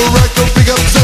Racco, Racco, big up